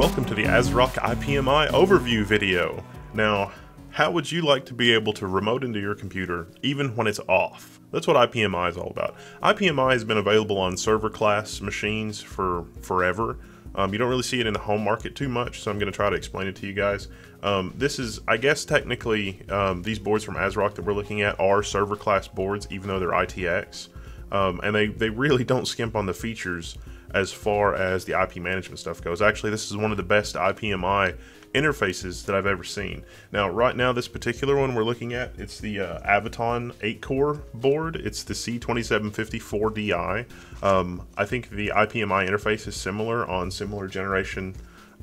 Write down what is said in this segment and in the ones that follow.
welcome to the ASRock IPMI overview video. Now, how would you like to be able to remote into your computer even when it's off? That's what IPMI is all about. IPMI has been available on server class machines for forever. Um, you don't really see it in the home market too much, so I'm going to try to explain it to you guys. Um, this is, I guess, technically, um, these boards from ASRock that we're looking at are server class boards, even though they're ITX. Um, and they, they really don't skimp on the features as far as the IP management stuff goes. Actually, this is one of the best IPMI interfaces that I've ever seen. Now, right now, this particular one we're looking at, it's the uh, Avoton 8-core board. It's the C2754DI. Um, I think the IPMI interface is similar on similar generation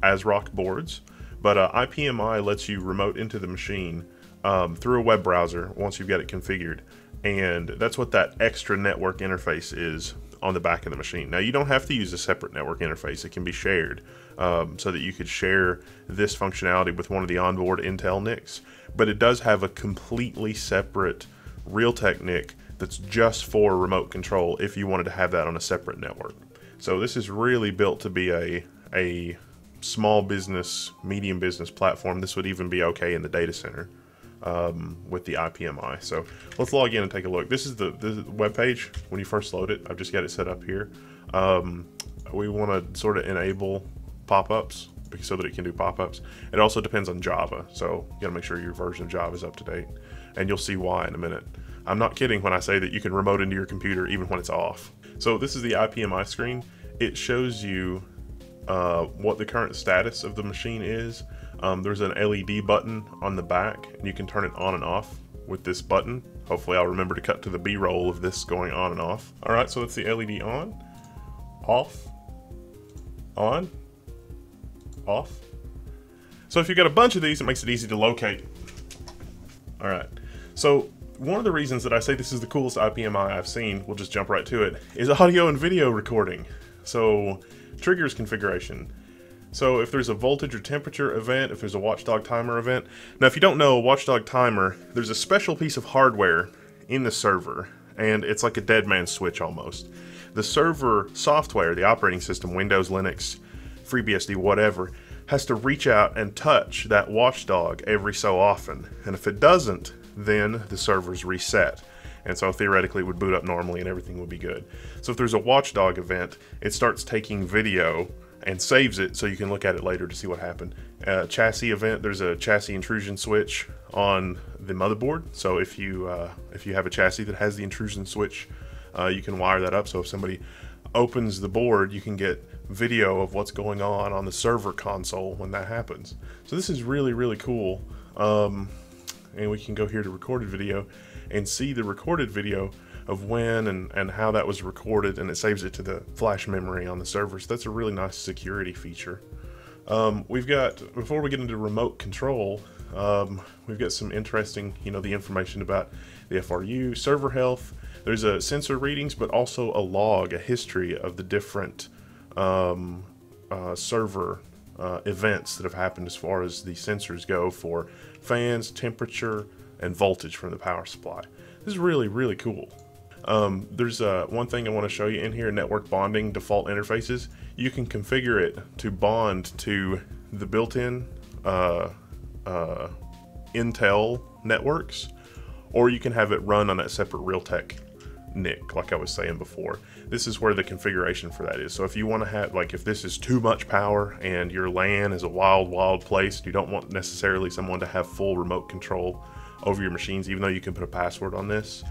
ASRock boards, but uh, IPMI lets you remote into the machine um, through a web browser once you've got it configured. And that's what that extra network interface is on the back of the machine. Now, you don't have to use a separate network interface, it can be shared um, so that you could share this functionality with one of the onboard Intel NICs. But it does have a completely separate Realtek NIC that's just for remote control if you wanted to have that on a separate network. So this is really built to be a, a small business, medium business platform. This would even be okay in the data center um, with the IPMI. So let's log in and take a look. This is the, the web page when you first load it. I've just got it set up here. Um, we want to sort of enable pop-ups so that it can do pop-ups. It also depends on Java, so you got to make sure your version of Java is up to date, and you'll see why in a minute. I'm not kidding when I say that you can remote into your computer even when it's off. So this is the IPMI screen. It shows you uh, what the current status of the machine is. Um, there's an LED button on the back, and you can turn it on and off with this button. Hopefully I'll remember to cut to the B-roll of this going on and off. All right, so that's the LED on, off, on, off. So if you've got a bunch of these, it makes it easy to locate. All right, so one of the reasons that I say this is the coolest IPMI I've seen, we'll just jump right to it, is audio and video recording. So triggers configuration. So if there's a voltage or temperature event, if there's a watchdog timer event. Now if you don't know, a watchdog timer, there's a special piece of hardware in the server, and it's like a dead man switch almost. The server software, the operating system, Windows, Linux, FreeBSD, whatever, has to reach out and touch that watchdog every so often. And if it doesn't, then the server's reset. And so theoretically it would boot up normally and everything would be good. So if there's a watchdog event, it starts taking video and saves it so you can look at it later to see what happened. Uh, chassis event, there's a chassis intrusion switch on the motherboard. So if you uh, if you have a chassis that has the intrusion switch, uh, you can wire that up. So if somebody opens the board, you can get video of what's going on on the server console when that happens. So this is really, really cool. Um, and we can go here to recorded video and see the recorded video of when and, and how that was recorded and it saves it to the flash memory on the server. So that's a really nice security feature. Um, we've got, before we get into remote control, um, we've got some interesting, you know, the information about the FRU, server health. There's a sensor readings, but also a log, a history of the different um, uh, server uh, events that have happened as far as the sensors go for fans, temperature, and voltage from the power supply. This is really, really cool. Um, there's uh, one thing I want to show you in here, network bonding default interfaces. You can configure it to bond to the built-in uh, uh, Intel networks, or you can have it run on that separate Realtek NIC, like I was saying before. This is where the configuration for that is. So if you want to have, like if this is too much power and your LAN is a wild, wild place, you don't want necessarily someone to have full remote control over your machines, even though you can put a password on this,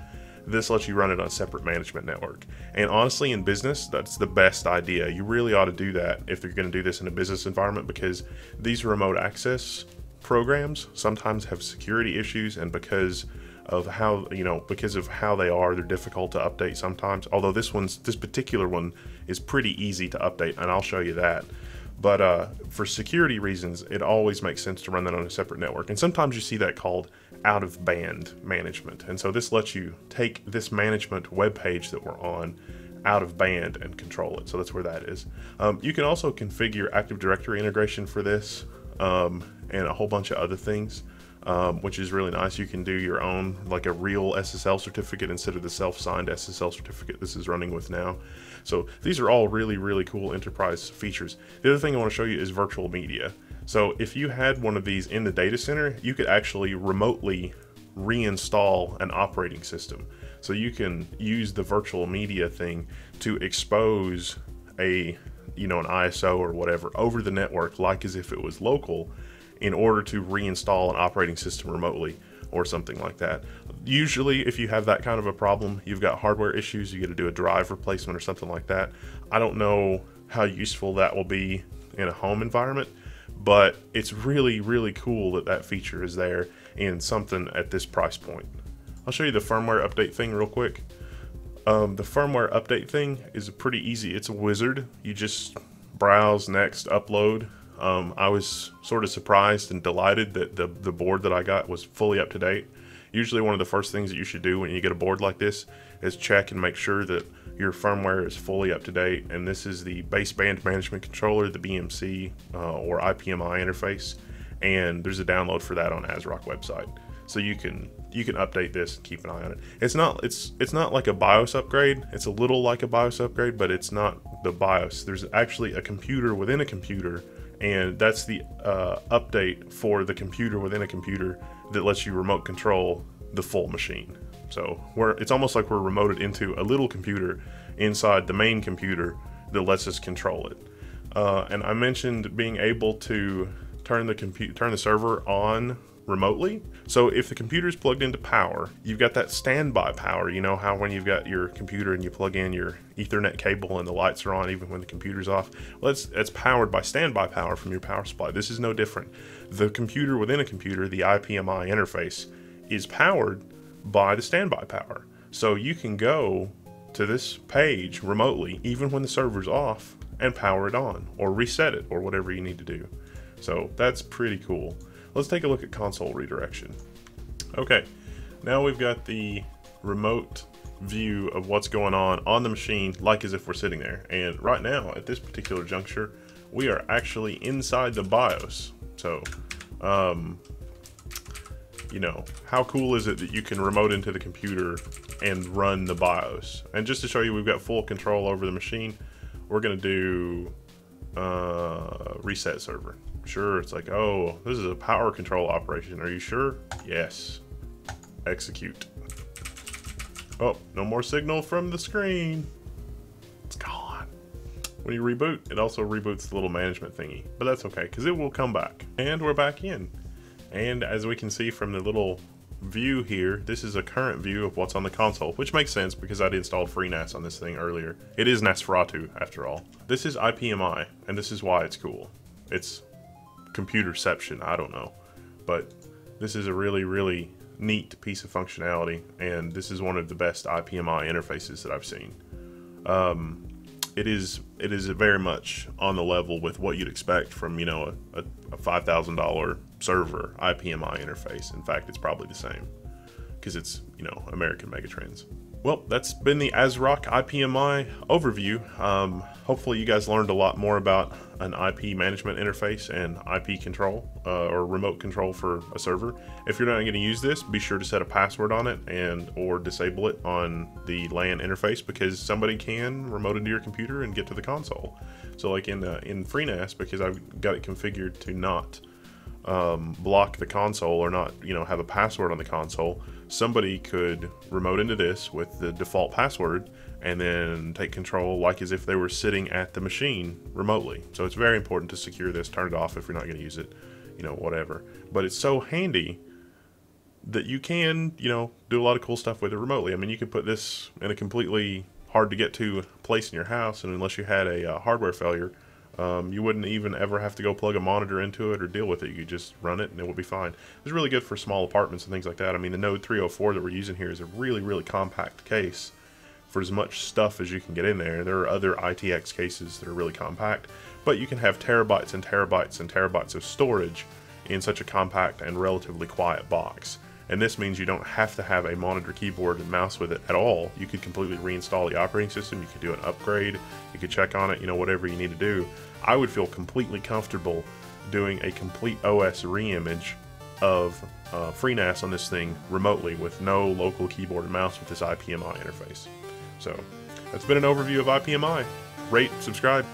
this lets you run it on a separate management network. And honestly, in business, that's the best idea. You really ought to do that if you're going to do this in a business environment because these remote access programs sometimes have security issues and because of how you know because of how they are they're difficult to update sometimes. Although this one's this particular one is pretty easy to update and i'll show you that. But uh, for security reasons it always makes sense to run that on a separate network. And sometimes you see that called out of band management. And so this lets you take this management web page that we're on out of band and control it. So that's where that is. Um, you can also configure active directory integration for this um, and a whole bunch of other things um, which is really nice. You can do your own, like a real SSL certificate instead of the self signed SSL certificate this is running with now. So these are all really, really cool enterprise features. The other thing I want to show you is virtual media. So if you had one of these in the data center, you could actually remotely reinstall an operating system. So you can use the virtual media thing to expose a you know an ISO or whatever over the network like as if it was local in order to reinstall an operating system remotely or something like that. Usually if you have that kind of a problem, you've got hardware issues, you get to do a drive replacement or something like that. I don't know how useful that will be in a home environment, but it's really really cool that that feature is there in something at this price point. I'll show you the firmware update thing real quick. Um, the firmware update thing is pretty easy. It's a wizard. You just browse, next, upload. Um, I was sort of surprised and delighted that the, the board that I got was fully up to date. Usually one of the first things that you should do when you get a board like this is check and make sure that your firmware is fully up to date. And this is the baseband management controller, the BMC uh, or IPMI interface. And there's a download for that on ASRock website so you can you can update this and keep an eye on it. It's not it's it's not like a BIOS upgrade. It's a little like a BIOS upgrade, but it's not the BIOS. There's actually a computer within a computer, and that's the uh, update for the computer within a computer that lets you remote control the full machine. So it's almost like we're remoted into a little computer inside the main computer that lets us control it. Uh, and I mentioned being able to turn the compute turn the server on remotely. So if the computer is plugged into power, you've got that standby power. You know how when you've got your computer and you plug in your Ethernet cable and the lights are on even when the computer's off. Well, it's, it's powered by standby power from your power supply. This is no different. The computer within a computer, the IPMI interface, is powered by the standby power. So you can go to this page remotely, even when the server's off, and power it on, or reset it, or whatever you need to do. So that's pretty cool. Let's take a look at console redirection. Okay, now we've got the remote view of what's going on on the machine like as if we're sitting there. And right now, at this particular juncture, we are actually inside the BIOS. So, um, you know, how cool is it that you can remote into the computer and run the BIOS? And just to show you we've got full control over the machine, we're going to do uh, reset server sure. It's like, oh, this is a power control operation. Are you sure? Yes. Execute. Oh, no more signal from the screen. It's gone. When you reboot, it also reboots the little management thingy. But that's okay, because it will come back. And we're back in. And as we can see from the little view here, this is a current view of what's on the console, which makes sense because I'd installed FreeNAS on this thing earlier. It is Nosferatu, after all. This is IPMI, and this is why it's cool. It's computerception. I don't know. But this is a really, really neat piece of functionality, and this is one of the best IPMI interfaces that I've seen. Um, it is it is very much on the level with what you'd expect from you know a, a, five thousand dollar server IPMI interface. In fact, it's probably the same because it's you know American Megatrends. Well, that's been the ASRock IPMI overview. Um, hopefully, you guys learned a lot more about an IP management interface and IP control uh, or remote control for a server. If you're not going to use this, be sure to set a password on it and or disable it on the LAN interface because somebody can remote into your computer and get to the console. So like in uh, in FreeNAS, because I've got it configured to not um, block the console or not, you know, have a password on the console, somebody could remote into this with the default password and then take control like as if they were sitting at the machine remotely. So it's very important to secure this, turn it off if you're not going to use it, you know, whatever. But it's so handy that you can, you know, do a lot of cool stuff with it remotely. I mean, you could put this in a completely hard to get to place in your house, and unless you had a uh, hardware failure, um, you wouldn't even ever have to go plug a monitor into it or deal with it. You just run it and it would be fine. It's really good for small apartments and things like that. I mean, the Node 304 that we're using here is a really, really compact case for as much stuff as you can get in there. There are other ITX cases that are really compact, but you can have terabytes and terabytes and terabytes of storage in such a compact and relatively quiet box. And this means you don't have to have a monitor, keyboard, and mouse with it at all. You could completely reinstall the operating system. You could do an upgrade. You could check on it, you know, whatever you need to do. I would feel completely comfortable doing a complete OS reimage of uh, FreeNAS on this thing remotely with no local keyboard and mouse with this IPMI interface. So that's been an overview of IPMI. Rate, subscribe.